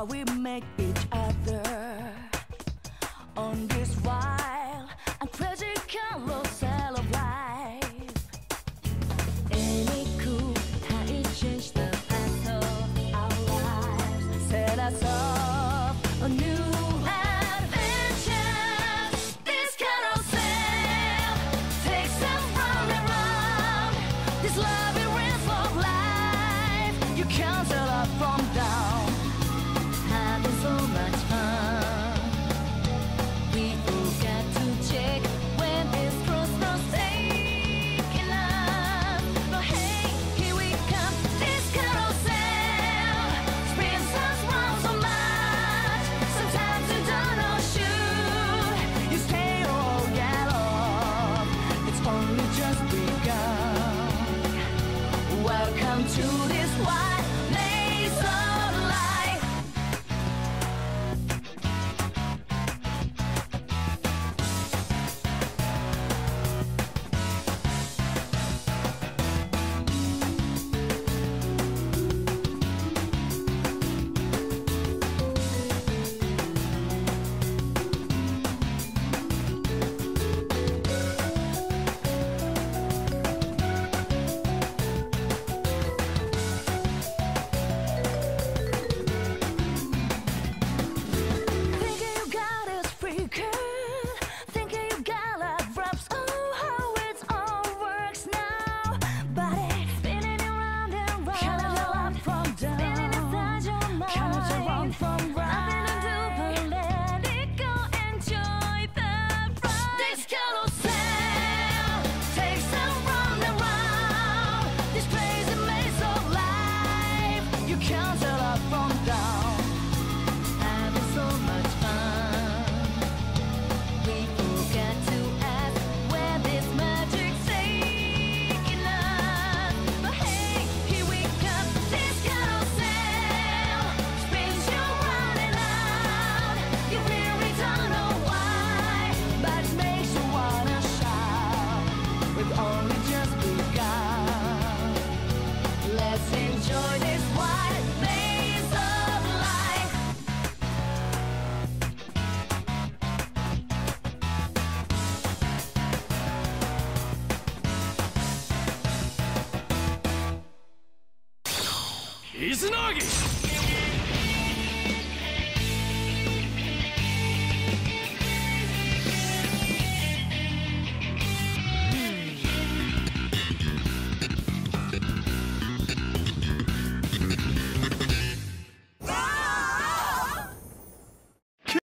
how we make each other on this wild and crazy color. come to this wild. イズナーギ